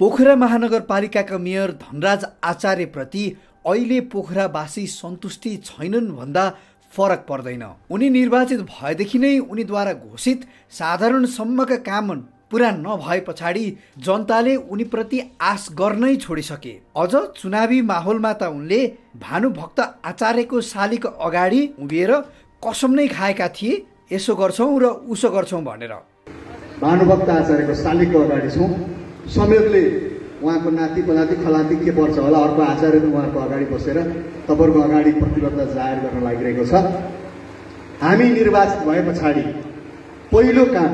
पोखरा महानगरपालिकाका मेयर धनराज आचार्यप्रति अहिले पोखरावासी सन्तुष्टि छैनन् भन्दा फरक पर्दैन। उनी निर्वाचित भएदेखि नै उनीद्वारा घोषित साधारणसम्मका काम पुरा नभए पछाडि जनताले उनीप्रति आश गर्नै छोडिसके। अझ चुनावी माहौलमा त उनले भानुभक्त आचार्यको शालीको अगाडि उभिएर कसम नै खाएका थिए यसो गर्छौँ र उसो गर्छौँ भनेर। भानुभक्त आचार्यको शालिगको अगाडि छौँ। संयोगले उहाँको नाति पनाति खलाती के पर्छ होला अर्को आचार्य उहाँको अगाडि बसेर तपाईँहरूको अगाडि प्रतिबद्धता जाहेर गर्न लागिरहेको छ। हामी निर्वाचित भए पछाडि पहिलो काम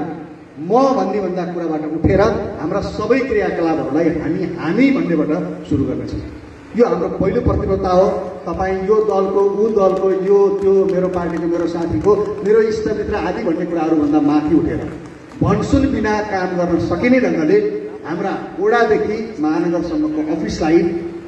म भन्ने भन्दा कुराबाट उठेर हाम्रा सबै क्रियाकलापहरूलाई हामी हामी भन्नेबाट सुरु गर्नेछौँ यो हाम्रो पहिलो प्रतिबद्धता हो। तपाईँ यो दलको ऊ दलको यो त्यो मेरो पार्टीको मेरो साथीको मेरो इष्टमित्र आदि भन्ने कुराहरूभन्दा माथि उठेर भनसुन बिना काम गर्न सकिने ढङ्गले हाम्रा वडादेखि महानगरसम्मको अफिसलाई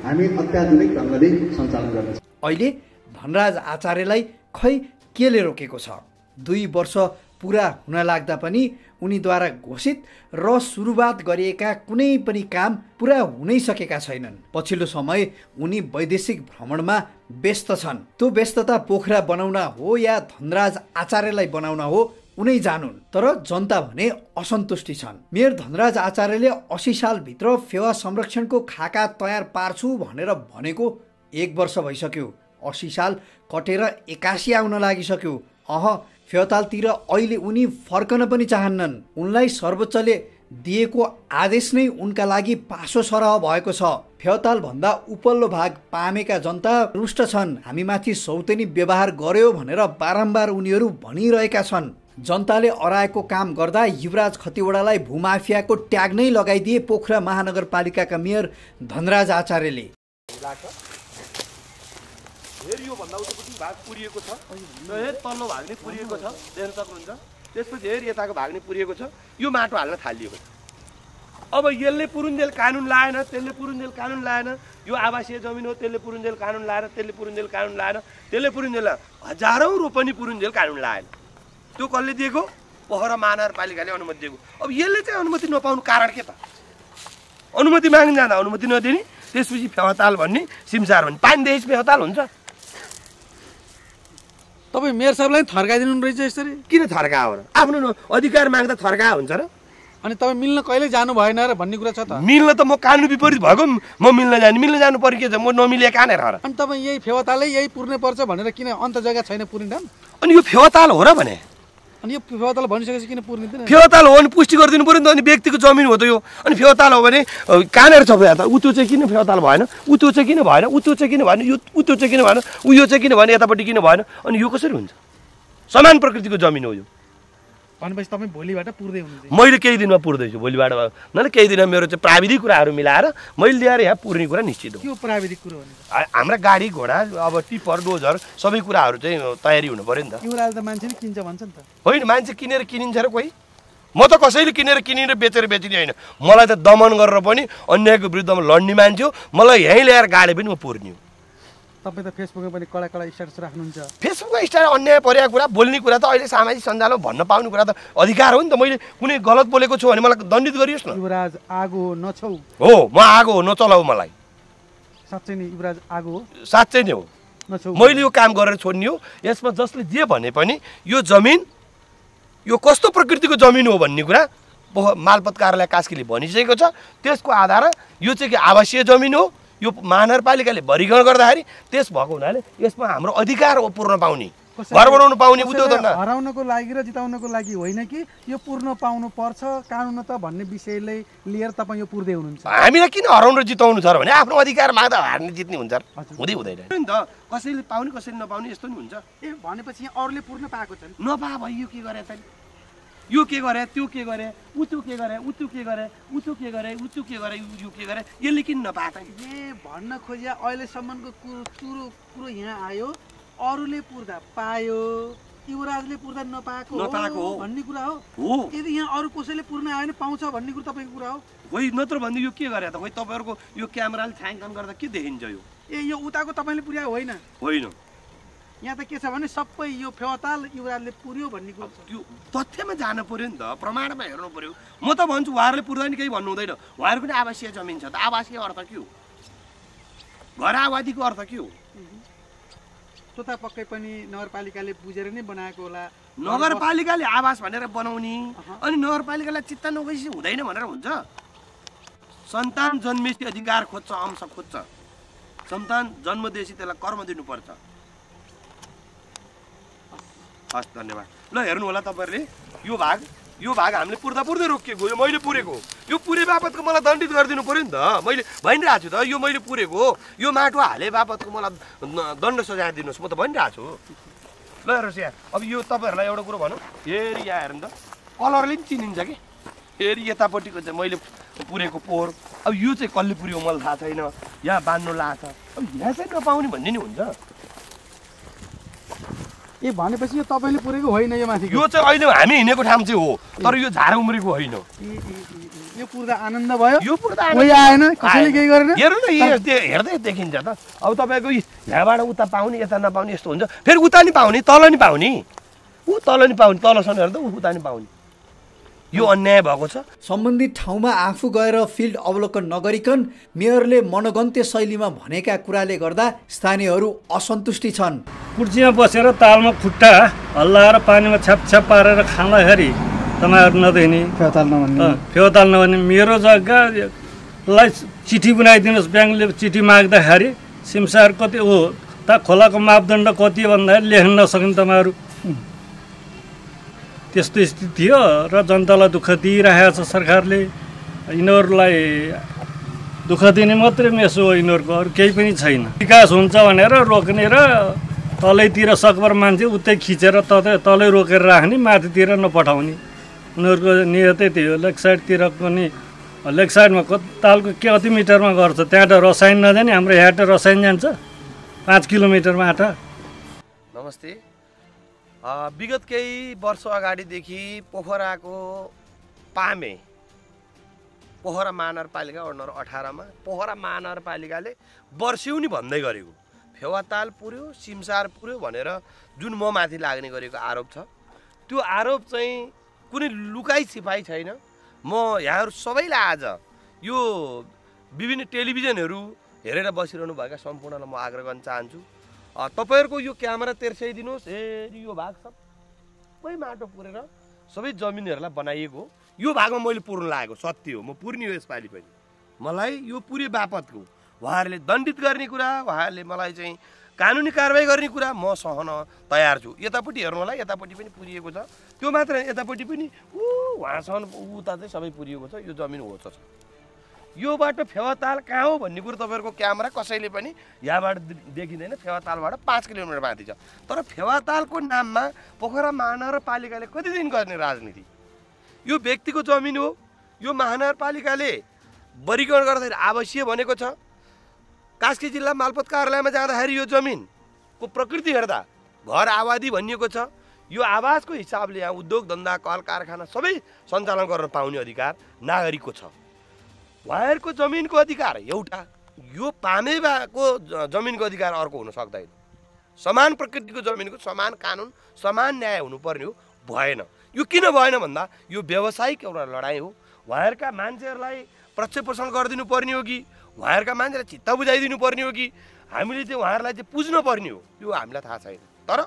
हामी अत्याधुनिक ढङ्गले सञ्चालन गर्नेछौँ अहिले धनराज आचार्यलाई खै केले रोकेको छ? दुई वर्ष पुरा हुन लाग्दा पनि उनीद्वारा घोषित र सुरुवात गरिएका कुनै पनि काम पुरा हुनै सकेका छैनन्। पछिल्लो समय उनी वैदेशिक भ्रमणमा व्यस्त छन्। त्यो व्यस्तता पोखरा बनाउन हो या धनराज आचार्यलाई बनाउन हो उनै जानुन् तर जनता भने असन्तुष्टि छन्। मेयर धनराज आचार्यले असी सालभित्र फेवा संरक्षणको खाका तयार पार्छु भनेर भनेको एक वर्ष भइसक्यो। असी साल कटेर एकासी आउन लागिसक्यो। अह फेवातालतिर अहिले उनी फर्कन पनि चाहन्नन्। उनलाई सर्वोच्चले दिएको आदेश नै उनका लागि पासो सरह भएको छ। फेवताल भन्दा उपल्लो भाग पामेका जनता रुष्ट छन्। हामीमाथि सौतेनी व्यवहार गर्यो भनेर बारम्बार उनीहरू भनिरहेका छन्। जनताले अराएको काम गर्दा युवराज खतिवडालाई भूमाफियाको ट्याग नै लगाइदिए पोखरा महानगरपालिकाका मेयर धनराज आचार्यले। भाग पुरिएको भाग पुरिएको यताको भाग नै पुरिएको छ। यो माटो हाल्न थालिएको छ। अब यसले पुरुन्जेल कानुन लाएन त्यसले पुरुन्जेल कानुन लाएन। यो आवासीय जमिन हो त्यसले पुरुन्जेल कानुन लाएन त्यसले पुरुन्जेल कानुन लाएन। त्यसले पुरुन्जेल हजारौँ रोपनी पुरुन्जेल कानुन लाएन। त्यो कसले दिएको? पोखरा महानगरपालिकाले अनुमति दिएको। अब यसले चाहिँ अनुमति नपाउनु कारण के त? अनुमति माग्न जाँदा अनुमति नदिने त्यसपछि फेवाताल भन्ने सिमसार भन्ने। पानी देश फेवाताल हुन्छ। तपाईँ मेयर साहबलाई थर्काइदिनु रहेछ यसरी। किन थर्का हो र? आफ्नो अधिकार माग्दा थर्का हुन्छ र? अनि तपाईँ मिल्न कहिले जानु भएन र भन्ने कुरा छ त? मिल्न त म कानुन विपरीत भएको म मिल्न जाने। मिल्न जानु पर्यो के छ? म नमिले कहाँनिर र। अनि तपाईँ यही फेवातालै यही पुर्ने पर्छ भनेर किन अन्त जग्गा छैन पुर्ने अनि यो फेवाताल हो र भने? अनि यो फेवाताल किन पुर्निँदैन फेवाताल हो भने पुष्टि गरिदिनु पऱ्यो नि त अनि व्यक्तिको जमिन हो त यो। अनि फेवाताल हो भने कहाँनिर छ फेवाताल ऊ त्यो चाहिँ किन फेवाताल भएन? ऊ त्यो चाहिँ किन भएन? ऊ त्यो चाहिँ किन भएन? यो ऊ त्यो चाहिँ किन भएन? ऊ यो चाहिँ किन भएन? यतापट्टि किन भएन? अनि यो कसरी हुन्छ? समान प्रकृतिको जमिन हो यो। भनेपछि तपाईँ भोलिबाट पुर्दै हुनुहुन्छ। मैले केही दिनमा पुर्दैछु भोलिबाट नले केही दिनमा मेरो चाहिँ प्राविधिक कुराहरू मिलाएर मैले ल्याएर यहाँ पुर्ने कुरा निश्चित हो। हो प्राविधिक कुरो हाम्रा गाडी घोडा अब टिप्पर डोजर सबै कुराहरू चाहिँ तयारी हुनु पऱ्यो नि त। त मान्छे नि किन्छ भन्छ नि त। होइन मान्छे किनेर किनिन्छ र कोही। म त कसैले किनेर किनेर बेचेर बेचिने होइन। मलाई त दमन गरेर पनि अन्यायको विरुद्धमा लड्ने मान्छे हो। मलाई यहीँ ल्याएर गाडी पनि म पुर्ने हो। तपाईँ त फेसबुकमा पनि कडा कडा स्ट्याटस राख्नुहुन्छ। फेसबुकमा स्टार अन्याय परेको कुरा बोल्ने कुरा त अहिले सामाजिक सञ्जालमा भन्न पाउने कुरा त अधिकार हो नि त। मैले कुनै गलत बोलेको छु भने मलाई दण्डित गरियोस् न। युवराज आगो हो नछौ। हो म आगो हो नचलाऊ मलाई। साँच्चै नै युवराज आगो हो? साँच्चै नै हो। नछौ। मैले यो काम गरेर छोड्ने हो। यसमा जसले जे भने पनि यो जमिन यो कस्तो प्रकृतिको जमिन हो भन्ने कुरा मालपत कार्यालय कास्कीले भनिसकेको छ। त्यसको आधार यो चाहिँ के आवासीय जमिन हो? यो महानगरपालिकाले वर्गीकरण गर्दाखेरि त्यस भएको हुनाले यसमा हाम्रो अधिकार हो पूर्ण पाउने। घर बनाउनु पाउने उद्योग हराउनको लागि र जिताउनको लागि होइन कि यो पूर्ण पाउनु पर्छ कानुन त भन्ने विषयलाई लिएर तपाईँ यो पुर्दै हुनुहुन्छ। हामीलाई किन हराउनु र जिताउनु छ भने आफ्नो अधिकार माग्दा हार्ने जित्ने हुन्छ। हुँदै हुँदैन। नि त। कसैले पाउने कसैले नपाउने यस्तो नि हुन्छ। ए भनेपछि अरूले पुर्न पाएको छ नि नपा भयो यो के गरे त यो के गरे त्यो के गरे ऊ त्यो के गरे ऊ त्यो के गरे ऊ त्यो के गरे ऊ त्यो के गरे यो के गरे यसले किन नपा त ए भन्न खोजिया अहिलेसम्मको कुरो कुरो कुरो यहाँ आयो अरूले पुर्दा पायो युवराजले पुर्दा नपाएको नपाएको हो। भन्ने कुरा हो। हो। यदि यहाँ अरू कसैले पुर्न आयो भने पाउँछ भन्ने कुरो तपाईँको कुरा हो। खोइ नत्र भन्दा यो के गरे त? खोइ तपाईँहरूको यो क्यामेराले छायाङ्कन गर्दा के देखिन्छ यो? ए यो उताको तपाईँले पुर्यायो होइन। होइन। यहाँ त के छ भने सबै यो फेवाताल युवराजले पुर्यो भन्ने कुरो त्यो तथ्यमा जानु पर्यो नि त प्रमाणमा हेर्नु पर्यो। म त भन्छु उहाँहरूले पुर्दैन केही भन्नु हुँदैन। उहाँहरूको पनि आवासीय जमिन छ त। आवासीय अर्थ के हो? घर आबादीको अर्थ के हो? त्यो त पक्कै पनि नगरपालिकाले बुझेर नै बनाएको होला। नगरपालिकाले आवास भनेर बनाउने। अनि नगरपालिकालाई चित्त नगएपछि हुँदैन भनेर हुन्छ। सन्तान जन्मेपछि अधिकार खोज्छ अंश खोज्छ। सन्तान जन्मदिएपछि त्यसलाई कर्म दिनुपर्छ। हस् धन्यवाद। ल हेर्नु होला तपाईँहरूले। यो भाग यो भाग हामीले पुर्दा पुर्दै रोकिएको यो मैले पुरेको यो पुरे बापतको मलाई दण्डित गरिदिनु पऱ्यो नि त। मैले भनिरहेको छु त यो मैले पुरेको यो माटो हाले बापतको मलाई न- दण्ड सजाय दिनुहोस् म त भनिरहेको छु ल हेर्नुहोस् यहाँ अब यो तपाईँहरूलाई एउटा कुरो भनौँ। हेरी यहाँ हेर्नु त। कलरले पनि चिनिन्छ कि? फेरि यतापट्टिको चाहिँ मैले पुरेको पोहोर। अब यो चाहिँ कसले पुऱ्यो मलाई थाहा छैन। यहाँ बाँध्नु लाग्छ अब यहाँ चाहिँ नपाउने भन्ने नि हुन्छ। ए भनेपछि यो तपाईँले पुरेको होइन यो माथि यो चाहिँ अहिले हामी हिँडेको ठाउँ चाहिँ हो तर यो झार उम्रेको होइन। यो पुर्दा आनन्द भयो? यो पुर्दा कोही आएन? कसैले केही गरेन? हेर्नु न हेर्दै देखिन्छ त। अब तपाईँको यहाँबाट उता पाउने यता नपाउने यस्तो हुन्छ। फेरि उता नि पाउने तल नि पाउने। ऊ तल नि पाउने तलसम्म हेर्दा ऊ उता नि पाउने। यो अन्याय भएको छ? सम्बन्धित ठाउँमा आफू गएर फिल्ड अवलोकन नगरिकन मेयरले मनगन्त्य शैलीमा भनेका कुराले गर्दा स्थानीयहरू असन्तुष्टि छन्। कुर्सीमा बसेर तालमा खुट्टा हल्लाएर पानीमा छ्याप छ्याप पारेर खाँदाखेरि तपाईँहरू नदेख्ने फेवाताल नभन्ने। अँ, फेवाताल नभने मेरो जग्गालाई चिठी बनाइदिनुहोस् ब्याङ्कले चिठी माग्दाखेरि सिमसार कति हो त खोलाको मापदण्ड कति भन्दाखेरि लेख्न नसक्ने तपाईँहरू। त्यस्तो स्थिति थियो र जनतालाई दुःख दिइरहेको छ सरकारले। यिनीहरूलाई दुःख दिने मात्रै मेसो हो यिनीहरूको अरू केही पनि छैन। विकास हुन्छ भनेर रोक्ने र तलैतिर सकभर मान्छे उतै खिचेर ततै तलै रोकेर राख्ने माथितिर नपठाउने। उनीहरूको नियतै त्यही हो लेक साइडतिर पनि लेक साइडमा तालको के कति मिटरमा गर्छ त्यहाँ त रसायन नजाने हाम्रो यहाँ त रसायन जान्छ। पाँच किलोमिटर माटा नमस्ते। विगत केही वर्ष अगाडिदेखि पोखराको पामे पोखरा महानगरपालिका वडा नम्बर अठारमा पोखरा महानगरपालिकाले वर्ष्यौनी भन्दै गरेको। फेवाताल पुर्यो सिमसार पुर्यो भनेर जुन म माथि लाग्ने गरेको आरोप छ। त्यो आरोप चाहिँ कुनै लुकाइ छिपाइ छैन। म यहाँहरू सबैलाई आज यो विभिन्न टेलिभिजनहरू हेरेर बसिरहनु भएका सम्पूर्णलाई म आग्रह गर्न चाहन्छु। तपाईँहरूको यो क्यामेरा तेर्साइदिनुहोस् हेरी यो भाग सबै। माटो पुरेर सबै जमिनहरूलाई बनाइएको यो भागमा मैले पुर्न लागेको सत्य हो। म पुर्ने हो यसपालि पनि। मलाई यो पुरै बापतको उहाँहरूले दण्डित गर्ने कुरा उहाँहरूले मलाई चाहिँ कानुनी कारवाही गर्ने कुरा म सहन तयार छु। यतापट्टि हेर्नु होला यतापट्टि पनि पुरिएको छ। त्यो मात्र यतापट्टि पनि ऊ उहाँसम्म उता चाहिँ सबै पुरिएको छ। यो जमिन हो छ यो बाटो फेवाताल कहाँ हो भन्ने कुरो तपाईँहरूको क्यामेरा कसैले पनि यहाँबाट देखिँदैन। फेवातालबाट पाँच किलोमिटर माथि छ। तर फेवातालको नाममा पोखरा महानगरपालिकाले कति दिन गर्ने राजनीति? यो व्यक्तिको जमिन हो। यो महानगरपालिकाले वर्गीकरण गर्दाखेरि आवश्यक भनेको छ। कास्की जिल्ला मालपोत कार्यालयमा जाँदाखेरि यो जमिनको प्रकृति हेर्दा घर आबादी भनिएको छ। यो आवासको हिसाबले यहाँ उद्योग धन्दा कल कारखाना सबै सञ्चालन गर्न पाउने अधिकार नागरिकको छ। उहाँहरूको जमिनको अधिकार एउटा यो पामेबाको जमिनको अधिकार अर्को हुन सक्दैन। समान प्रकृतिको जमिनको समान कानुन समान न्याय हुनुपर्ने हो भएन। यो किन भएन भन्दा यो व्यावसायिक एउटा लडाइँ हो। उहाँहरूका मान्छेहरूलाई प्रक्षेपोषण गरिदिनु पर्ने हो कि? उहाँहरूका मान्छेलाई चित्त बुझाइदिनु पर्ने हो कि? हामीले चाहिँ उहाँहरूलाई चाहिँ पुज्न पर्ने हो यो हामीलाई थाहा छैन। तर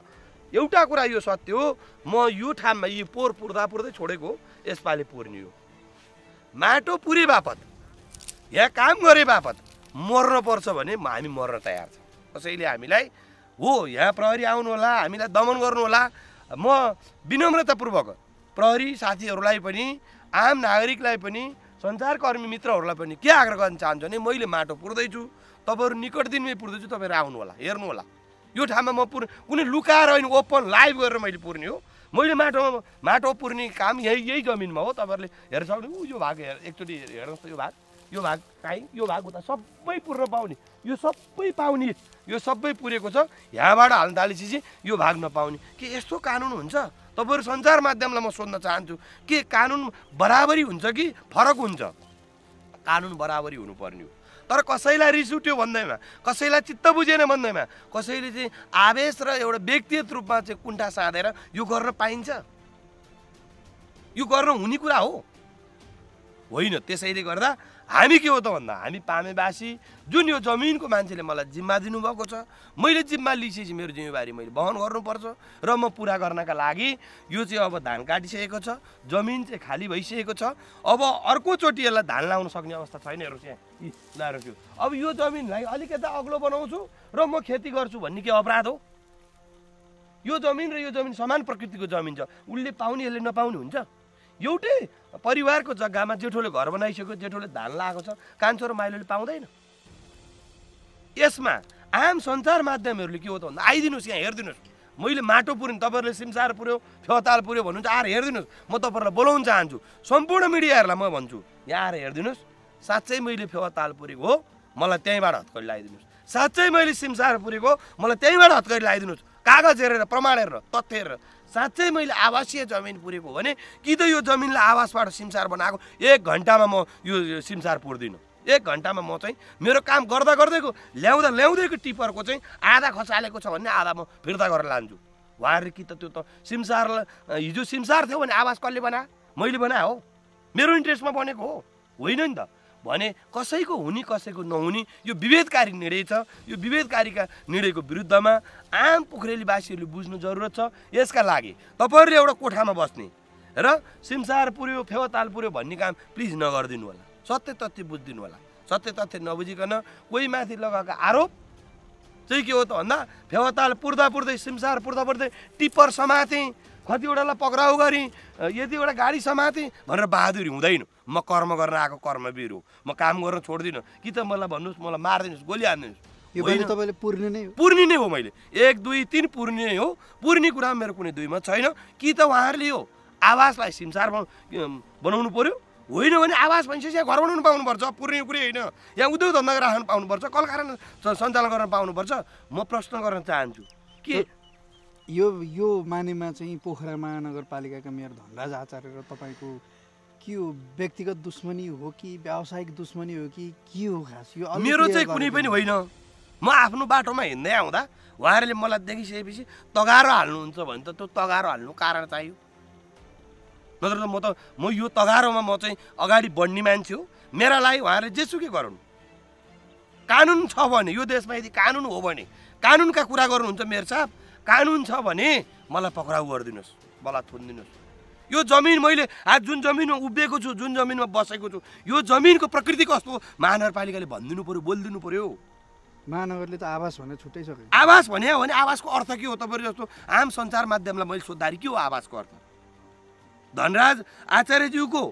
एउटा कुरा यो सत्य हो म यो ठाउँमा यी पोहोर पुर्दा पुर्दै छोडेको यसपालि पुर्ने हो। माटो पुरे बापत। यहाँ काम गरे बापत। मर्न पर्छ भने हामी मर्न तयार छ। कसैले हामीलाई हो यहाँ प्रहरी आउनु होला हामीलाई दमन गर्नु होला म विनम्रतापूर्वक प्रहरी साथीहरूलाई पनि आम नागरिकलाई पनि सञ्चारकर्मी मित्रहरूलाई पनि के आग्रह गर्न चाहन्छु भने मैले माटो पुर्दैछु। तपाईँहरू निकट दिनमै पुर्दैछु तपाईँहरू आउनु होला हेर्नु होला यो ठाउँमा म पुर कुनै लुकाएर होइन ओपन लाइभ गरेर मैले पुर्ने हो। मैले माटोमा माटो पुर्ने काम यही यही जमिनमा हो तपाईँहरूले हेर्न सक्नु ऊ यो भाग हेर एकचोटि हेर्नुहोस् त यो भाग। यो भाग काहीँ यो भाग उता सबै पुर्न पाउने। यो सबै पाउने। यो सबै पुरेको छ। यहाँबाट हाल्न थालेपछि यो भाग नपाउने। के यस्तो कानुन हुन्छ? तपाईँहरू सञ्चार माध्यमलाई म सोध्न चाहन्छु। के कानुन बराबरी हुन्छ कि फरक हुन्छ? कानुन बराबरी हुनुपर्ने हो। तर कसैलाई रिस उठ्यो भन्दैमा कसैलाई चित्त बुझेन भन्दैमा कसैले चाहिँ आवेश र एउटा व्यक्तिगत रूपमा चाहिँ कुण्ठा साँधेर यो गर्न पाइन्छ? यो गर्न हुने कुरा हो। होइन त्यसैले गर्दा हामी के हो त भन्दा हामी पामेवासी जुन यो जमिनको मान्छेले मलाई जिम्मा दिनुभएको छ मैले जिम्मा लिइसकेपछि मेरो जिम्मेवारी मैले वहन गर्नुपर्छ र म पुरा गर्नका लागि यो चाहिँ अब धान काटिसकेको छ जमिन चाहिँ खाली भइसकेको छ। अब अर्कोचोटि यसलाई धान लाउन सक्ने अवस्था छैन हेर्नुहोस् यहाँ। लाएर अब यो जमिनलाई अलिकति अग्लो बनाउँछु र म खेती गर्छु भन्ने के अपराध हो? यो जमिन र यो जमिन समान प्रकृतिको जमिन छ। उसले पाउने यसले नपाउने हुन्छ। एउटै परिवारको जग्गामा जेठोले घर बनाइसक्यो जेठोले धान लगाएको छ कान्छो र माइलोले पाउँदैन। यसमा आम सञ्चार माध्यमहरूले के हो त भन्दा आइदिनुहोस् यहाँ हेरिदिनुहोस्। मैले माटो पुऱ्यो तपाईँहरूले सिमसार पुऱ्यो फेवाताल पुऱ्यो भन्नुहुन्छ आएर हेरिदिनुहोस्। म तपाईँहरूलाई बोलाउन चाहन्छु। सम्पूर्ण मिडियाहरूलाई म भन्छु यहाँ आएर हेरिदिनुहोस्। साँच्चै मैले फेवाताल पुरेको हो मलाई त्यहीँबाट हत्कडी लगाइदिनुहोस् साँच्चै मैले सिमसार पुरेको मलाई त्यहीँबाट हत्कडी लगाइदिनुहोस् कागज हेरेर प्रमाण हेरेर तथ्य हेरेर। साँच्चै मैले आवासीय जमिन पुरेको भने कि त यो जमिनलाई आवासबाट सिमसार बनाएको? एक घन्टामा म यो सिमसार पुर्दिनँ। एक घन्टामा म चाहिँ मेरो काम गर्दा गर्दैको ल्याउँदा ल्याउँदैको टिपरको चाहिँ आधा खसालेको छ भने आधा म फिर्ता गरेर लान्छु। उहाँहरूले कि त त्यो त सिमसार हिजो सिमसार थियो भने आवास कसले बनायो मैले बनाए हो। मेरो इन्ट्रेस्टमा बनेको हो। होइन नि त। भने कसैको हुने कसैको नहुने यो विभेदकारी निर्णय छ। यो विभेदकारीका निर्णयको विरुद्धमा आम पोखरेलीवासीहरूले बुझ्नु जरुरत छ। यसका लागि तपाईँहरूले एउटा कोठामा बस्ने र सिमसार पुऱ्यो फेवाताल पुऱ्यो भन्ने काम प्लिज नगरिदिनु होला। सत्य तथ्य बुझिदिनु होला। सत्य तथ्य नबुझिकन कोही माथि लगाएको आरोप चाहिँ के हो त भन्दा फेवाताल पुर्दा पुर्दै सिमसार पुर्दा पुर्दै टिप्पर समातेँ। कतिवटालाई पक्राउ गरेँ यतिवटा गाडी समातेँ भनेर बहादुरी हुँदैन। म कर्म गर्न आएको कर्मवीर हो। म काम गर्न छोड्दिनँ। कि त मलाई भन्नुहोस् मलाई मारिदिनुहोस् गोली हानिदिनुहोस्। बाली तपाईँले पुर्ने नै हो। पूर्णी नै हो मैले। एक दुई तिन पूर्णी नै हो। पूर्णी कुरा मेरो कुनै दुईमा छैन। कि त उहाँहरूले यो आवासलाई सिमसार बना- बनाउनु पर्यो? होइन भने आवास भनिसकेपछि यहाँ घर बनाउनु पाउनुपर्छ। पूर्णी कुरै होइन। यहाँ उद्योग धन्दा राख्न पाउनुपर्छ। कल कारखाना स- सञ्चालन गर्न पाउनुपर्छ। म प्रश्न गर्न चाहन्छु। के यो यो मानेमा चाहिँ पोखरा महानगरपालिकाका मेयर धनराज आचार्य र तपाईँको के हो? व्यक्तिगत दुश्मनी हो कि व्यावसायिक दुश्मनी हो कि के हो खास? यो मेरो चाहिँ कुनै पनि। होइन। म आफ्नो बाटोमा हिँड्दै आउँदा उहाँहरूले मलाई देखिसकेपछि तगारो हाल्नुहुन्छ भने त त्यो तगारो हाल्नु कारण चाहियो। नत्र त म त म यो तगारोमा म चाहिँ अगाडि बढ्ने मान्छे हो। मेरा लागि उहाँहरूले जेसुकै गराउनु कानुन छ भने यो देशमा यदि कानुन हो भने कानुनका कुरा गर्नुहुन्छ मेयर साहब कानुन छ भने मलाई पक्राउ गरिदिनुहोस् मलाई थुनिदिनुहोस्। यो जमिन मैले आज जुन जमिनमा उभिएको छु जुन जमिनमा बसेको छु यो जमिनको प्रकृति कस्तो? हो महानगरपालिकाले भनिदिनु पऱ्यो बोलिदिनु पऱ्यो महानगरले त आवास भनेर छुट्टै सक्यो आवास भने भने आवासको अर्थ के हो तपाईँहरू जस्तो? आम सञ्चार माध्यमलाई मैले सोद्धाखेरि के हो आवासको अर्थ? धनराज आचार्यज्यूको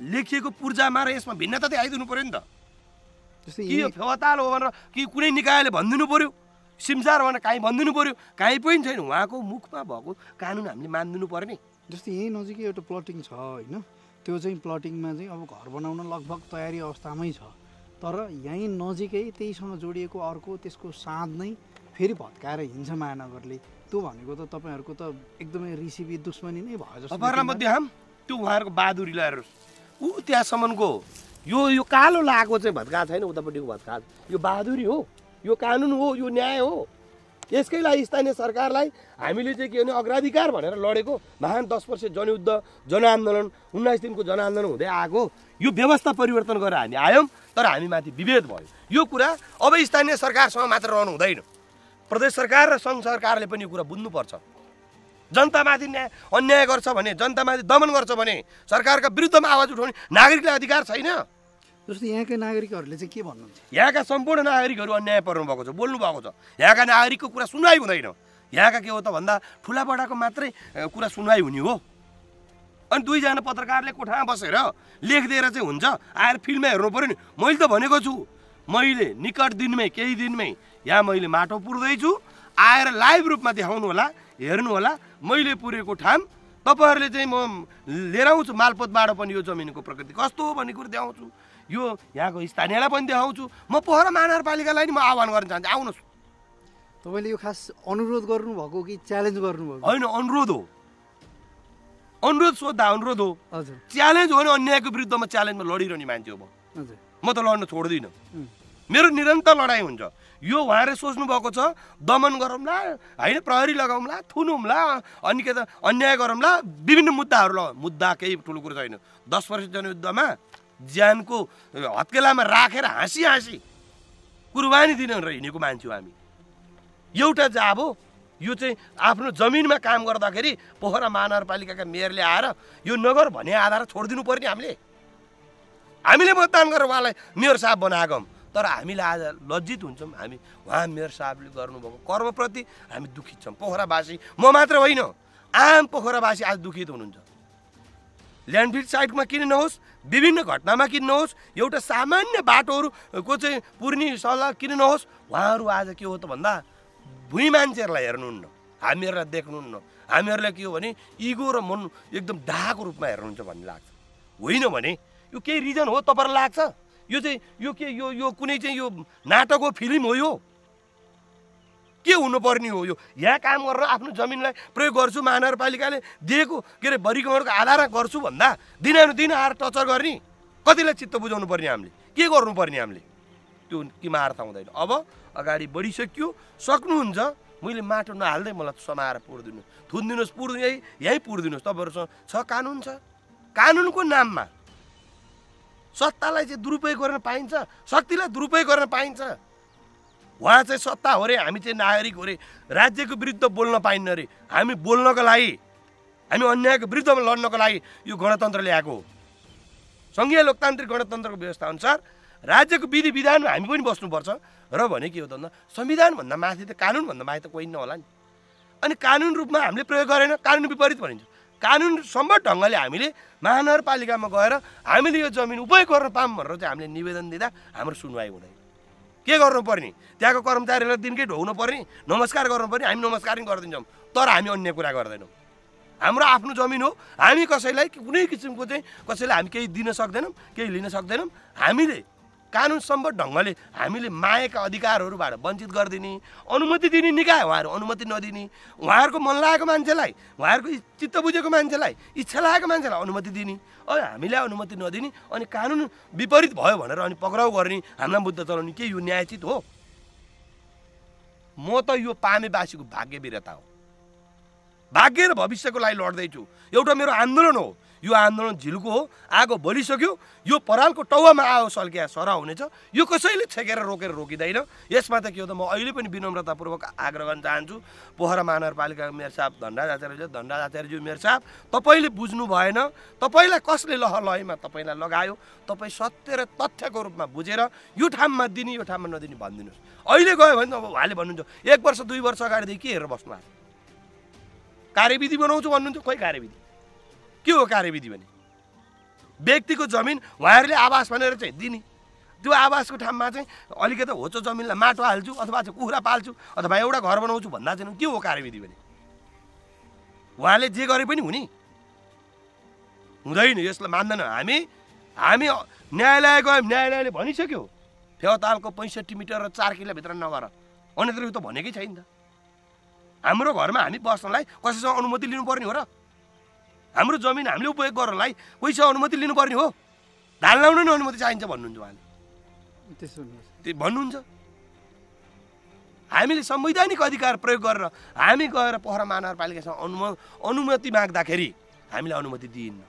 लेखिएको पूर्जामा र यसमा भिन्नता चाहिँ आइदिनु पऱ्यो नि त। कि फेवाताल हो भनेर कि कुनै निकायले भनिदिनु पऱ्यो सिमसार भनेर काहीँ भनिदिनु पऱ्यो काहीँ पनि छैन। उहाँको मुखमा भएको कानुन हामीले मानिदिनु पर्यो नि जस्तै यहीँ नजिकै एउटा प्लटिङ छ होइन? त्यो चाहिँ प्लटिङमा चाहिँ अब घर बनाउन लगभग तयारी अवस्थामै छ। तर यहीँ नजिकै त्यहीसँग जोडिएको अर्को त्यसको साँध नै फेरि भत्काएर हिँड्छ महानगरले। त्यो भनेको त तपाईँहरूको त एकदमै रिसिपी दुश्मनी नै भयो जस्तो हाम त्यो उहाँहरूको बहादुरी लगाएर ऊ त्यहाँसम्मको यो यो कालो लगाएको चाहिँ भत्का छैन उतापट्टिको भत्का यो बहादुरी हो। यो कानुन हो यो न्याय हो। यसकै लागि स्थानीय सरकारलाई हामीले चाहिँ के भने अग्राधिकार भनेर लडेको महान दस वर्ष जनयुद्ध जनआन्दोलन उन्नाइस दिनको जनआन्दोलन हुँदै आएको यो व्यवस्था परिवर्तन गरेर हामी आयौँ तर हामी माथि विभेद भयो। यो कुरा अब स्थानीय सरकारसँग मात्र रहनु हुँदैन। प्रदेश सरकार र सङ्घ सरकारले पनि यो कुरा बुझ्नुपर्छ। जनतामाथि न्याय अन्याय गर्छ भने जनतामाथि दमन गर्छ भने सरकारका विरुद्धमा आवाज उठाउने नागरिकलाई अधिकार छैन। जस्तो यहाँका नागरिकहरूले चाहिँ के भन्नुहुन्छ? यहाँका सम्पूर्ण नागरिकहरू अन्याय पर्नु भएको छ बोल्नु भएको छ। यहाँका नागरिकको कुरा सुनवाई हुँदैन। यहाँका के हो त भन्दा ठुला बडाको मात्रै कुरा सुनवाई हुने हो। अनि दुईजना पत्रकारले कोठामा बसेर लेखिदिएर चाहिँ हुन्छ आएर फिल्डमा हेर्नु पऱ्यो नि। मैले त भनेको छु मैले निकट दिनमै केही दिनमै यहाँ मैले माटो पुर्दैछु। आएर लाइभ रूपमा देखाउनु होला हेर्नु होला। मैले पुरेको ठाम। तपाईँहरूले चाहिँ म लिएर आउँछु मालपोतबाट पनि यो जमिनको प्रकृति। कस्तो हो भन्ने कुरो देखाउँछु। यो यहाँको स्थानीयलाई पनि देखाउँछु। म पोखरा महानगरपालिकालाई नि म आह्वान गर्न चाहन्छु। आउनुहोस्। तपाईँले यो खास अनुरोध गर्नुभएको कि च्यालेन्ज गर्नुभएको? होइन अनुरोध हो। अनुरोध सोद्धा अनुरोध हो। हजुर। च्यालेन्ज हो भने अन्यायको विरुद्धमा च्यालेन्जमा लडिरहने मान्छे हो म। म त लड्न छोड्दिनँ। मेरो निरन्तर लडाइँ हुन्छ। यो उहाँले सोच्नु भएको छ दमन गरौँला होइन प्रहरी लगाउँला थुनौँला अनि के त अन्याय गरौँला विभिन्न मुद्दाहरू लगाउँ मुद्दा केही ठुलो कुरो छैन। दस वर्ष जनयुद्धमा ज्यानको हत्केलामा राखेर हाँसी हाँसी कुर्बानी दिन हिँडेको मान्छे हो हामी। एउटा जाब हो यो चाहिँ आफ्नो जमिनमा काम गर्दाखेरि पोखरा महानगरपालिकाका मेयरले आएर यो नगर भन्ने आधार छोडिदिनु पर्ने हामीले। हामीले मतदान गरेर उहाँलाई मेयर साहब बनाएको तर हामीलाई आज लज्जित हुन्छौँ हामी उहाँ मेयर साहबले गर्नुभएको कर्मप्रति हामी दुखित छौँ। पोखरावासी म मात्र होइन आम पोखरावासी आज दुखित हुनुहुन्छ। ल्यान्डफिल्ड साइडमा किन नहोस् विभिन्न घटनामा किन एउटा सामान्य बाटोहरूको चाहिँ पूर्णी सल्लाह किन नहोस् उहाँहरू आज के हो त भन्दा भुइँ मान्छेहरूलाई हेर्नुहुन्न हामीहरूलाई देख्नुहुन्न। हामीहरूलाई के हो भने इगो र मन एकदम डाहाको रूपमा हेर्नुहुन्छ भन्ने लाग्छ। होइन भने यो केही रिजन हो तपाईँलाई लाग्छ? यो चाहिँ यो के यो यो कुनै चाहिँ यो नाटक हो फिल्म हो यो? के हुनुपर्ने हो यो? यहाँ काम गरेर आफ्नो जमिनलाई प्रयोग गर्छु महानगरपालिकाले दिएको के अरे वर्गीकरणको आधारमा गर्छु भन्दा दिनानुदिन आएर टचर गर्ने? कतिलाई चित्त बुझाउनु पर्ने हामीले? के गर्नुपर्ने हामीले? त्यो केमा अर्थ हुँदैन अब अगाडि बढिसक्यो। सक्नुहुन्छ। मैले माटो नहाल्दै मलाई समाएर पुर्दिनु थुनिदिनुहोस् पुर्नु यहीँ यहीँ पुर्दिनुहोस्। तपाईँहरूसँग छ कानुन छ। कानुनको नाममा सत्तालाई चाहिँ दुरुपयोग गर्न पाइन्छ शक्तिलाई दुरुपयोग गर्न पाइन्छ। उहाँ चाहिँ सत्ता हो रे हामी चाहिँ नागरिक हो रे। राज्यको विरुद्ध बोल्न पाइन्न रे। हामी बोल्नको लागि हामी अन्यायको विरुद्धमा लड्नको लागि यो गणतन्त्र ल्याएको हो। सङ्घीय लोकतान्त्रिक गणतन्त्रको व्यवस्था अनुसार राज्यको विधि विधानमा हामी पनि बस्नुपर्छ। र भने के हो त भन्दा संविधानभन्दा माथि त कानुनभन्दा माथि त कोही नहोला नि। अनि कानुन रूपमा हामीले प्रयोग गरेन कानुन विपरीत भनिन्छ। कानुन सम्भव ढङ्गले हामीले महानगरपालिकामा गएर हामीले यो जमिन उपयोग गर्न पाऊँ भनेर चाहिँ हामीले निवेदन दिँदा हाम्रो सुनवाई हुँदैन। के गर्नुपर्ने? त्यहाँको कर्मचारीलाई दिनकै ढोग्नु पर्ने नमस्कार गर्नुपर्ने हामी नमस्कार पनि गरिदिन्छौँ। तर हामी अन्य कुरा गर्दैनौँ। हाम्रो आफ्नो जमिन हो। हामी कसैलाई कुनै किसिमको चाहिँ कसैलाई हामी केही दिन सक्दैनौँ केही लिन सक्दैनौँ। हामीले कानुन सम्बद्ध ढङ्गले हामीले मागेका अधिकारहरूबाट वञ्चित गरिदिने अनुमति दिने निकाय उहाँहरू अनुमति नदिने उहाँहरूको मन लागेको मान्छेलाई उहाँहरूको चित्त बुझेको मान्छेलाई इच्छा लागेको मान्छेलाई अनुमति दिने अनि हामीलाई अनुमति नदिने अनि कानुन विपरीत भयो भनेर अनि पक्राउ गर्ने हामीलाई मुद्दा चलाउने के यो न्यायचित हो? म त यो पामेवासीको भाग्य वीरता हो। भाग्य र भविष्यको लागि लड्दैछु। एउटा मेरो आन्दोलन हो। यो आन्दोलन झिल्को हो आगो बलिसक्यो यो परालको टाउमा आयो सल्किया सरा हुनेछ। यो कसैले छेकेर रोकेर रोकिँदैन। यसमा त के हो त म अहिले पनि विनम्रतापूर्वक आग्रह गर्न चाहन्छु। पोखरा महानगरपालिकाको मेयर साहब धनराज आचार्यज्यू धनराज आचार्यज्यू मेयर साहब तपाईँले बुझ्नु भएन तपाईँलाई कसले लह लयमा तपाईँलाई लगायो? तपाईँ सत्य र तथ्यको रूपमा बुझेर यो ठाउँमा दिने यो ठाउँमा नदिने भनिदिनुहोस्। अहिले गयो भने अब उहाँले भन्नुहुन्छ एक वर्ष दुई वर्ष अगाडिदेखि के हेरेर बस्नु भएको कार्यविधि बनाउँछु भन्नुहुन्छ खोइ कार्यविधि? के हो कार्यविधि भने? व्यक्तिको जमिन उहाँहरूले आवास भनेर चाहिँ दिने। त्यो आवासको ठाउँमा चाहिँ अलिकति होचो जमिनलाई माटो हाल्छु अथवा चाहिँ कुखुरा पाल्छु अथवा एउटा घर बनाउँछु भन्दा चाहिँ के हो कार्यविधि भने? उहाँले जे गरे पनि हुने। हुँदैन यसलाई मान्दैन। हामी हामी न्यायालय गयौँ न्यायालयले भनिसक्यो। फेवातालको पैँसठी मिटर र चार किलोभित्र नगर। अन्यत्र त भनेकै छैन। त हाम्रो घरमा हामी बस्नलाई कसैसँग अनुमति लिनुपर्ने हो र। हाम्रो जमिन हामीले उपयोग गर्नलाई कोहीसँग अनुमति लिनुपर्ने हो। धान लाउन नै अनुमति चाहिन्छ भन्नुहुन्छ उहाँले। त्यसो त्यो भन्नुहुन्छ। हामीले संवैधानिक अधिकार प्रयोग गरेर हामी गएर पोखरा महानगरपालिकासँग अनुम अनुमति माग्दाखेरि हामीलाई अनुमति दिइन्न।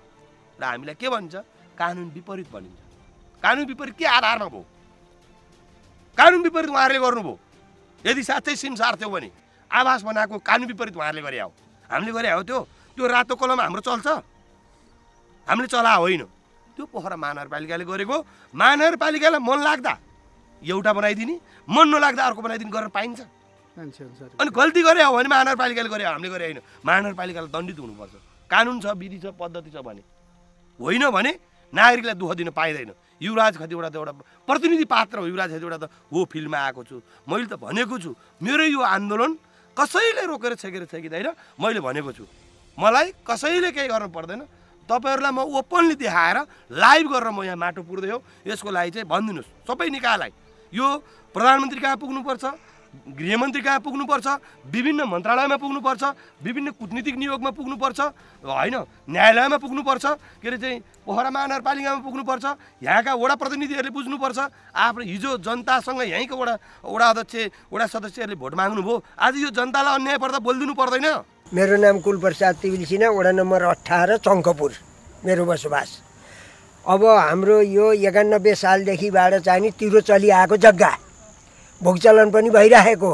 र हामीलाई के भन्छ? कानुन विपरीत भनिन्छ। कानुन विपरीत के आधारमा भयो? कानुन विपरीत उहाँहरूले गर्नुभयो। यदि साँच्चै सिमसार थियो भने आवास बनाएको कानुन विपरीत उहाँहरूले गरे हो। हामीले गरे हो त्यो त्यो रातो कलम हाम्रो चल्छ। हामीले चला होइन। त्यो पोखरा महानगरपालिकाले गरेको। महानगरपालिकालाई मन लाग्दा एउटा बनाइदिने मन नलाग्दा अर्को बनाइदिने गर्न पाइन्छ। अनि गल्ती गरे हो भने महानगरपालिकाले गरे हामीले गरे होइन। महानगरपालिकालाई दण्डित हुनुपर्छ। कानुन छ विधि छ पद्धति छ भने। होइन भने नागरिकलाई दुःख दिन पाइँदैन। युवराज खतिवटा त एउटा प्रतिनिधि पात्र हो। युवराज खतिवटा त हो फिल्डमा आएको छु। मैले त भनेको छु मेरो यो आन्दोलन कसैले रोकेर छेकेर छेकिँदैन मैले भनेको छु। मलाई कसैले केही गर्नु पर्दैन। तपाईँहरूलाई म ओपनली देखाएर लाइभ गरेर म यहाँ माटो पुर्दै हो। यसको लागि चाहिँ भनिदिनुहोस् सबै निकायलाई। यो प्रधानमन्त्री कहाँ पुग्नुपर्छ? गृहमन्त्री कहाँ पुग्नुपर्छ? विभिन्न मन्त्रालयमा पुग्नुपर्छ? विभिन्न कुटनीतिक नियोगमा पुग्नुपर्छ? होइन न्यायालयमा पुग्नुपर्छ? के अरे चाहिँ पोखरा महानगरपालिकामा पुग्नुपर्छ? यहाँका वडा प्रतिनिधिहरूले बुझ्नुपर्छ? आफ्नो हिजो जनतासँग यहीँको वडा वडा अध्यक्ष वडा सदस्यहरूले भोट माग्नुभयो। आज यो जनतालाई अन्याय पर्दा बोलिदिनु पर्दैन। मेरो नाम कुलप्रसाद तिविल सिन्हा वडा नम्बर अठार चङ्कपुर मेरो बसोबास। अब हाम्रो यो एकानब्बे सालदेखिबाट चाहिँ तिरो चलिआएको जग्गा भोगचलन पनि भइराखेको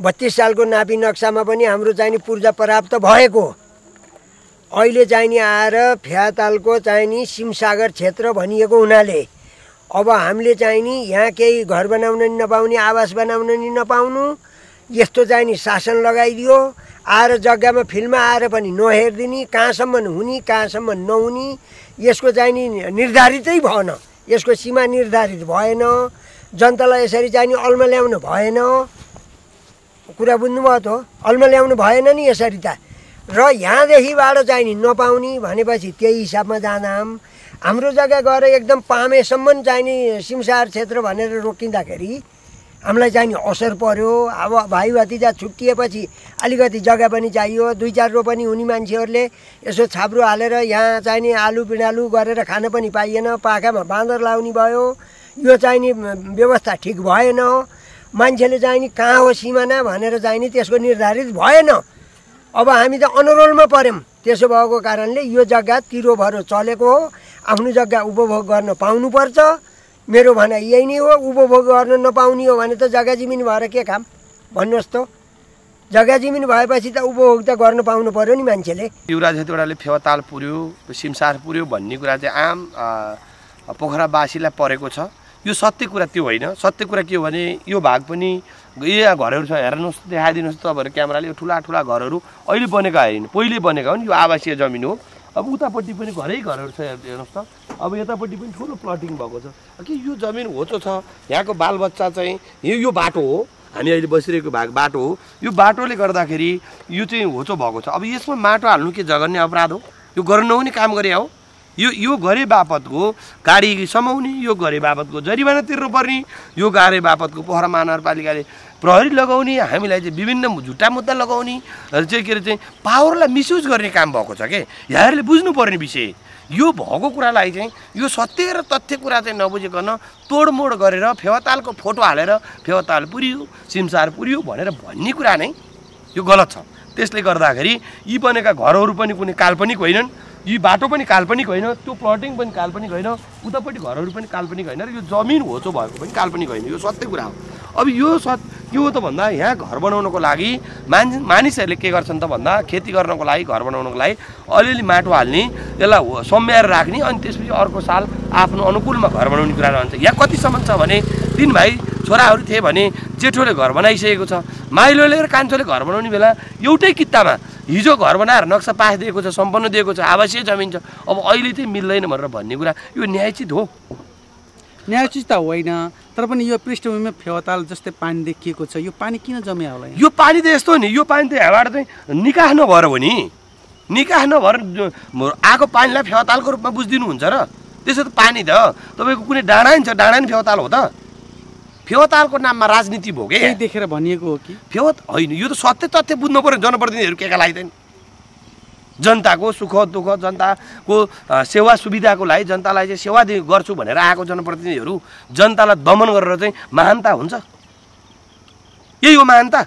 बत्तिस सालको नापी नक्सामा पनि हाम्रो चाहिँ पूर्जा प्राप्त भएको। अहिले चाहिँ नि आएर फ्यातालको चाहिँ नि सिमसागर क्षेत्र भनिएको हुनाले अब हामीले चाहिँ नि यहाँ केही घर बनाउन नि नपाउने आवास बनाउन नि नपाउनु यस्तो चाहिँ नि शासन लगाइदियो। आएर जग्गामा फिल्डमा आएर पनि नहेरिदिने कहाँसम्म हुने कहाँसम्म नहुने यसको चाहिँ नि निर्धारितै भएन। यसको सीमा निर्धारित भएन। जनतालाई यसरी चाहिँ नि अल्मा ल्याउनु भएन। कुरा बुझ्नुभयो त अल्मा ल्याउनु भएन नि यसरी त। र यहाँदेखिबाट चाहिँ नि नपाउने भनेपछि त्यही हिसाबमा जाँदा हाम्रो जग्गा गएर एकदम पामेसम्म चाहिँ नि सिमसार क्षेत्र भनेर रोकिँदाखेरि हामीलाई चाहिँ नि असर पर्यो। अब भाइ भतिजा छुट्टिएपछि अलिकति जग्गा पनि चाहियो। दुई चार रोपनी हुने मान्छेहरूले यसो छाप्रो हालेर यहाँ चाहिँ नि आलु पिँडालु गरेर खान पनि पाइएन। पाखामा बाँदर लाउने भयो। यो चाहिँ नि व्यवस्था ठिक भएन। मान्छेले चाहिँ नि कहाँ हो सिमाना भनेर चाहिँ नि त्यसको निर्धारित भएन। अब हामी त अनुरोलमा पऱ्यौँ त्यसो भएको कारणले यो जग्गा तिरोभरो चलेको हो। आफ्नो जग्गा उपभोग गर्न पाउनुपर्छ। मेरो भनाइ यही नै हो उपभोग गर्न नपाउने हो भने त जग्गा जमिन भएर के काम भन्नुहोस् त। जग्गा जमिन भएपछि त उपभोग त गर्न पाउनु पऱ्यो नि मान्छेले। युवराज हेतौडाले फेवाताल पुर्यो सिमसार पुर्यो भन्ने कुरा चाहिँ आम पोखरावासीलाई परेको छ। यो सत्य कुरा त्यो होइन। सत्य कुरा के हो भने यो भाग पनि यहाँ घरहरू छ हेर्नुहोस् देखाइदिनुहोस् तपाईँहरू क्यामेराले। यो ठुला ठुला घरहरू अहिले बनेका होइन पहिले बनेका हो नि यो आवासीय जमिन हो। अब उतापट्टि पनि घरै घरहरू छ हेर्- हेर्नुहोस् त। अब यतापट्टि पनि ठुलो प्लटिङ भएको छ। कि यो जमिन होचो छ। यहाँको बालबच्चा चाहिँ यो यो बाटो हो। हामी अहिले बसिरहेको भाग बाटो हो। यो बाटोले गर्दाखेरि यो चाहिँ होचो भएको छ। अब यसमा माटो हाल्नु के जघन्य अपराध हो? यो गर्नु नहुने काम गरे हो। यो यो गरे बापतको गाडी समाउने यो गरे बापतको जरिवाना तिर्नुपर्ने यो गाडे बापतको पोखरा महानगरपालिकाले प्रहरी लगाउने हामीलाई चाहिँ विभिन्न झुट्टा मुद्दा लगाउने र चाहिँ के अरे चाहिँ पावरलाई मिसयुज गर्ने काम भएको छ के? यहाँहरूले बुझ्नुपर्ने विषय। यो भएको कुरालाई चाहिँ यो सत्य र तथ्य कुरा चाहिँ नबुझिकन तोडमोड गरेर फेवातालको फोटो हालेर फेवाताल पुर्यो सिमसार पुर्यो भनेर भन्ने कुरा नै यो गलत छ। त्यसले गर्दाखेरि यी बनेका घरहरू पनि कुनै काल्पनिक होइनन् यी बाटो पनि काल्पनिक होइन त्यो प्लटिङ पनि काल्पनिक होइन उतापट्टि घरहरू पनि काल्पनिक होइन र यो जमिन होचो भएको पनि काल्पनिक होइन। यो सत्य कुरा हो। अब यो सत् के हो त भन्दा यहाँ घर बनाउनको लागि मान मानिसहरूले के गर्छन् त भन्दा खेती गर्नको लागि घर बनाउनको लागि अलिअलि माटो हाल्ने यसलाई सम्याएर राख्ने अनि त्यसपछि अर्को साल आफ्नो अनुकूलमा घर बनाउने कुरा रहन्छ। यहाँ कतिसम्म छ भने तिन भाइ छोराहरू थिए भने जेठोले घर बनाइसकेको छ। माइलोले र कान्छोले घर बनाउने बेला एउटै कित्तामा हिजो घर बनाएर नक्सा पास दिएको छ सम्पन्न दिएको छ आवासीय जमिन छ। अब अहिले चाहिँ मिल्दैन भनेर भन्ने कुरा यो न्यायचित हो। न्यायोचित त होइन तर पनि यो पृष्ठभूमिमा फेवाताल जस्तै पानी देखिएको छ यो पानी किन जम्या होला? यो पानी त यस्तो नि यो पानी त यहाँबाट चाहिँ निकाह नभएर हो नि। निकाह नभएर आएको पानीलाई फेवातालको रूपमा बुझिदिनुहुन्छ र त्यसो त पानी त। तपाईँको कुनै डाँडा नि छ डाँडा नि फेवाताल हो त। फेवातालको नाममा राजनीति भयो के? देखेर भनिएको हो कि। फेवत होइन यो त सत्य तथ्य बुझ्नु पऱ्यो जनप्रतिनिधिहरू के का लाग्दैन जनताको सुख दुःख जनताको सेवा सुविधाको लागि जनतालाई चाहिँ सेवा दि गर्छु भनेर आएको जनप्रतिनिधिहरू जनतालाई दमन गरेर चाहिँ महानता हुन्छ। यही हो महानता।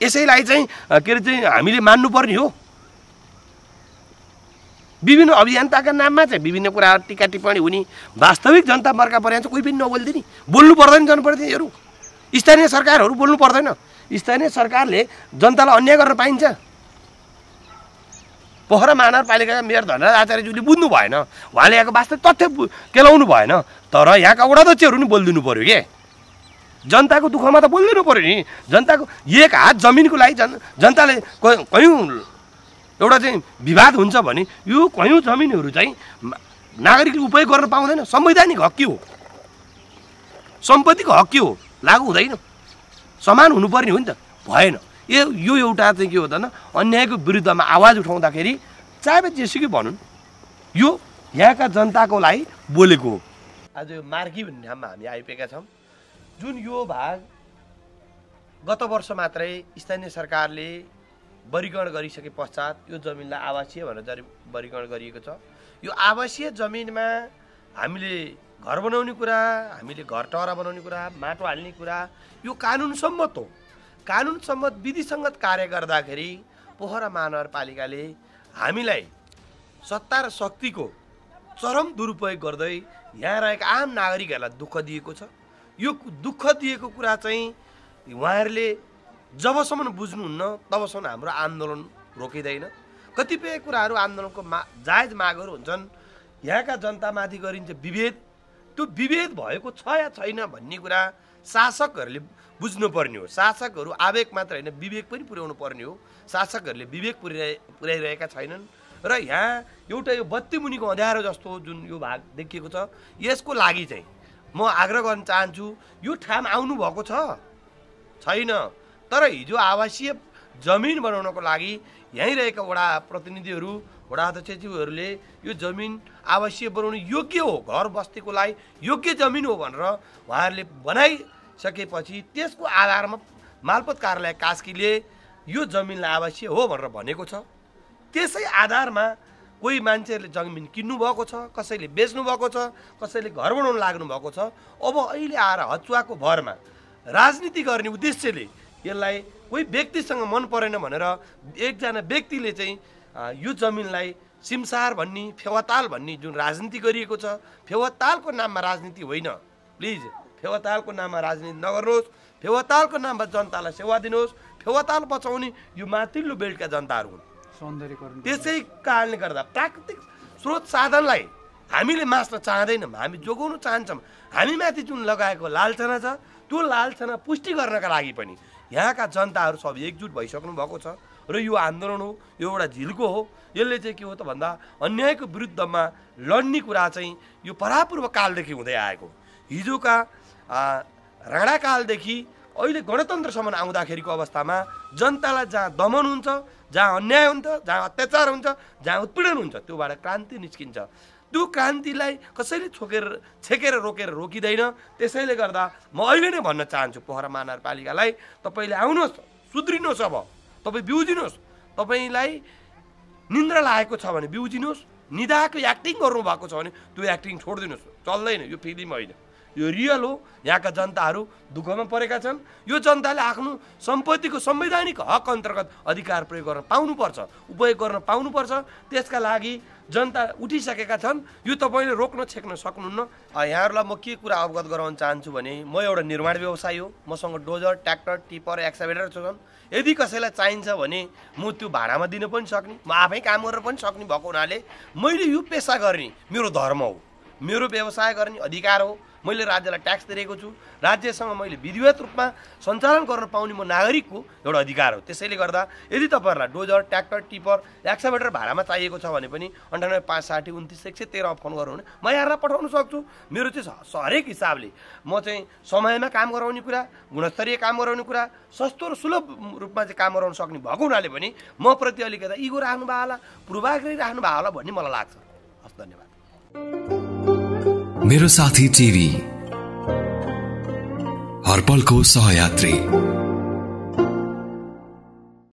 यसैलाई चाहिँ के अरे चाहिँ हामीले मान्नुपर्ने हो। विभिन्न अभियन्ताका नाममा चाहिँ विभिन्न कुराहरू टिका टिप्पणी हुने वास्तविक जनता मर्का परेको चाहिँ कोही पनि नबोलिदिने। बोल्नु पर्दैन जनप्रतिनिधिहरू। स्थानीय सरकारहरू बोल्नु पर्दैन। स्थानीय सरकारले जनतालाई अन्याय गर्न पाइन्छ। पोखरा महानगरपालिकाका मेयर धनराज आचार्यज्यूले बुझ्नु भएन। उहाँले यहाँको वास्तविक तथ्य केलाउनु भएन। तर यहाँका वडाध्यक्षहरू नि बोलिदिनु पऱ्यो के? जनताको दुःखमा त बोलिदिनु पऱ्यो नि। जनताको एक हात जमिनको लागि जन जनताले कयौँ एउटा चाहिँ विवाद हुन्छ भने यो कयौँ जमिनहरू चाहिँ नागरिकले उपयोग गर्न पाउँदैन। संवैधानिक हक के हो? सम्पत्तिको हक के हो? लागु हुँदैन। समान हुनुपर्ने हो नि त। भएन। यो यो एउटा चाहिँ के हो त अन्यायको विरुद्धमा आवाज उठाउँदाखेरि चाहे जेसुकै भनौँ यो यहाँका जनताको लागि बोलेको हो। आज यो मार्गी भन्ने ठाउँमा हामी आइपुगेका छौँ। जुन यो भाग गत वर्ष मात्रै स्थानीय सरकारले वर्गीकरण गरिसके पश्चात यो जमिनलाई आवासीय भनेर जरि वर्गीकरण गरिएको छ। यो आवासीय जमिनमा हामीले घर बनाउने कुरा हामीले घर टहरा बनाउने कुरा माटो हाल्ने कुरा यो कानुन सम्मत हो। कानुन सम्मत विधिसङ्गत कार्य गर्दाखेरि पोखरा महानगरपालिकाले हामीलाई सत्ता र शक्तिको चरम दुरुपयोग गर्दै यहाँ रहेका आम नागरिकहरूलाई दुःख दिएको छ। यो दुःख दिएको कुरा चाहिँ उहाँहरूले जबसम्म बुझ्नुहुन्न तबसम्म हाम्रो आन्दोलन रोकिँदैन। कतिपय कुराहरू आन्दोलनको मा जायज मागहरू हुन्छन्। यहाँका जनतामाथि गरिन्छ विभेद। त्यो विभेद भएको छ या छैन भन्ने कुरा शासकहरूले बुझ्नुपर्ने हो। शासकहरू आवेग मात्र होइन विवेक पनि पुर्याउनु पर्ने हो। शासकहरूले विवेक पुर्याइ पुर्याइरहेका छैनन्। र यहाँ एउटा यो बत्ती मुनिको अँध्यारो जस्तो जुन यो भाग देखिएको छ यसको लागि चाहिँ म आग्रह गर्न चाहन्छु यो ठाम आउनुभएको छैन। तर हिजो आवासीय जमिन बनाउनको लागि यहीँ रहेका वडा प्रतिनिधिहरू वडा अध्यक्षज्यूहरूले यो जमिन आवासीय बनाउनु योग्य हो घर बस्तीको लागि योग्य जमिन हो भनेर उहाँहरूले बनाइसकेपछि त्यसको आधारमा मालपत कार्यालय कास्कीले यो जमिनलाई आवासीय हो भनेर भनेको छ। त्यसै आधारमा कोही मान्छेहरूले जमिन किन्नु भएको छ कसैले बेच्नु भएको छ कसैले घर बनाउनु लाग्नु भएको छ। अब अहिले आएर हचुवाको भरमा राजनीति गर्ने उद्देश्यले यसलाई कोही व्यक्तिसँग मन परेन भनेर एकजना व्यक्तिले चाहिँ यो जमिनलाई सिमसार भन्ने फेवाताल भन्ने जुन राजनीति गरिएको छ फेवातालको नाममा राजनीति होइन। प्लिज फेवातालको नाममा राजनीति नगर्नुहोस् फेवातालको नाममा जनतालाई सेवा दिनुहोस् फेवाताल बचाउने यो माथिल्लो बेल्टका जनताहरू हुन्। सौन्दर्यकरण त्यसै कारणले गर्दा प्राकृतिक स्रोत साधनलाई हामीले मास्न चाहँदैनौँ। हामी जोगाउन चाहन्छौँ। हामीमाथि जुन लगाएको लालचना छ त्यो लालचना पुष्टि गर्नका लागि पनि यहाँका जनताहरू सब एकजुट भइसक्नु भएको छ र यो आन्दोलन हो यो एउटा झिल्को हो। यसले चाहिँ के हो त भन्दा अन्यायको विरुद्धमा लड्ने कुरा चाहिँ यो परापूर्व कालदेखि हुँदै आएको हिजोका राणाकालदेखि अहिले गणतन्त्रसम्म आउँदाखेरिको अवस्थामा जनतालाई जहाँ दमन हुन्छ जहाँ अन्याय हुन्छ जहाँ अत्याचार हुन्छ जहाँ उत्पीडन हुन्छ त्योबाट क्रान्ति निस्किन्छ। त्यो क्रान्तिलाई कसैले छोकेर छेकेर रोकेर रोकिँदैन। त्यसैले गर्दा म अहिले नै भन्न चाहन्छु पोखरा महानगरपालिकालाई तपाईँले आउनुहोस् सुध्रिनुहोस् अब तपाईँ बिउजिनुहोस्। तपाईँलाई निन्द्रा लागेको छ भने बिउजिनुहोस् निदाको एक्टिङ गर्नुभएको छ भने त्यो एक्टिङ छोडिदिनुहोस्। चल्दैन यो फिल्म होइन यो रियल हो यहाँका जनताहरू दुःखमा परेका छन्। यो जनताले आफ्नो सम्पत्तिको संवैधानिक हक अन्तर्गत अधिकार प्रयोग गर्न पाउनुपर्छ उपयोग गर्न पाउनुपर्छ। त्यसका लागि जनता उठिसकेका छन्। यो तपाईँले रोक्न छेक्न सक्नुहुन्न। यहाँहरूलाई म के कुरा अवगत गराउन चाहन्छु भने म एउटा निर्माण व्यवसायी हो। मसँग डोजर ट्र्याक्टर टिपर एक्साभेटर छन्। यदि कसैलाई चाहिन्छ भने म त्यो भाडामा दिन पनि सक्ने म आफै काम गरेर पनि सक्ने भएको हुनाले मैले यो पेसा गर्ने मेरो धर्म हो। मेरो व्यवसाय गर्ने अधिकार हो। मैले राज्यलाई ट्याक्स तिरेको छु। राज्यसँग मैले विधिवत रूपमा सञ्चालन गर्न पाउने म नागरिकको एउटा अधिकार हो। त्यसैले गर्दा यदि तपाईँहरूलाई डोजर ट्र्याक्टर टिपर एक्साभेटर भाडामा चाहिएको छ भने पनि अन्ठानब्बे पाँच साठी उन्तिस एक सय तेह्रमा फोन गर्नु भने म यहाँलाई पठाउन सक्छु। मेरो चाहिँ हरेक हिसाबले म चाहिँ समयमा काम गराउने कुरा गुणस्तरीय काम गराउने कुरा सस्तो र सुलभ रूपमा चाहिँ काम गराउन सक्ने भएको हुनाले पनि म प्रति अलिकति इगो राख्नु भयो होला पूर्वाग्रही राख्नु भयो होला भन्ने मलाई लाग्छ। हस् धन्यवाद। मेरो साथी टिभी हर्पलको सहयात्री।